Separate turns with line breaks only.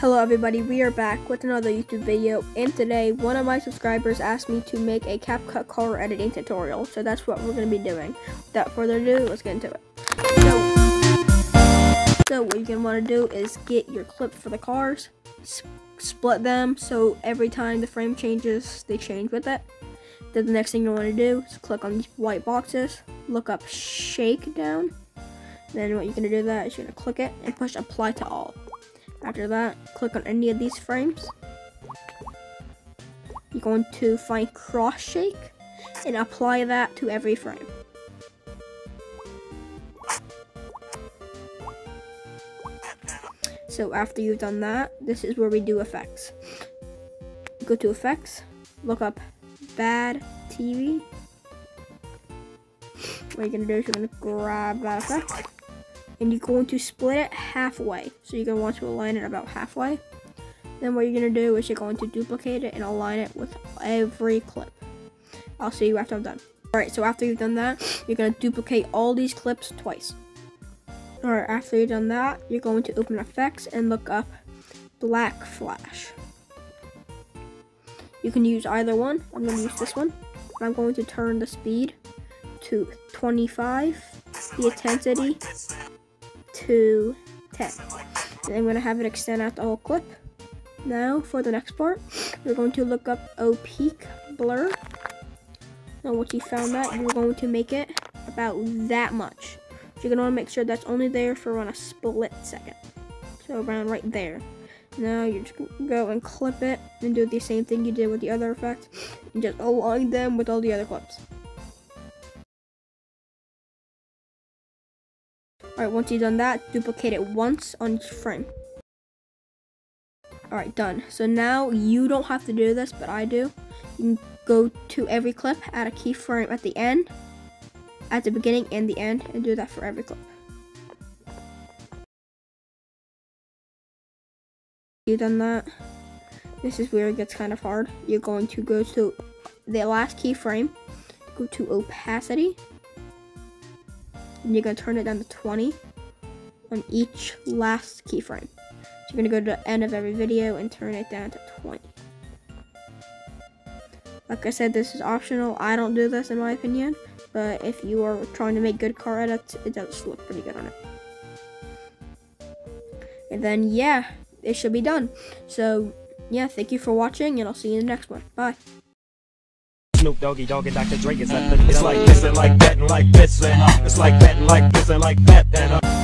Hello everybody, we are back with another YouTube video and today one of my subscribers asked me to make a CapCut color editing tutorial so that's what we're going to be doing. Without further ado, let's get into it. So, so what you're going to want to do is get your clips for the cars, split them so every time the frame changes, they change with it. Then the next thing you want to do is click on these white boxes, look up shakedown. Then what you're going to do that is you're going to click it and push apply to all. After that, click on any of these frames. You're going to find cross shake and apply that to every frame. So after you've done that, this is where we do effects. Go to effects, look up bad TV. What you're gonna do is you're gonna grab that effect and you're going to split it halfway. So you're going to want to align it about halfway. Then what you're going to do is you're going to duplicate it and align it with every clip. I'll see you after I'm done. Alright, so after you've done that, you're going to duplicate all these clips twice. Alright, after you've done that, you're going to open effects and look up black flash. You can use either one. I'm going to use this one. I'm going to turn the speed to 25, the intensity to 10. And I'm going to have it extend out the whole clip. Now for the next part, we're going to look up opaque blur. Now once you found that, you're going to make it about that much. So you're going to want to make sure that's only there for around a split second. So around right there. Now you just go and clip it and do the same thing you did with the other effect and just align them with all the other clips. Alright, once you've done that, duplicate it once on each frame. Alright, done. So now you don't have to do this, but I do. You can go to every clip, add a keyframe at the end, at the beginning and the end, and do that for every clip. You've done that. This is where it gets kind of hard. You're going to go to the last keyframe, go to opacity, and you're going to turn it down to 20 on each last keyframe. So you're going to go to the end of every video and turn it down to 20. Like I said, this is optional. I don't do this in my opinion, but if you are trying to make good car edits, it does look pretty good on it. And then, yeah, it should be done. So, yeah, thank you for watching, and I'll see you in the next one. Bye.
Snoop Doggy Dogg and Dr. Dre is at the It's like this and like that and like this and uh, it's like that and like this and like that and uh.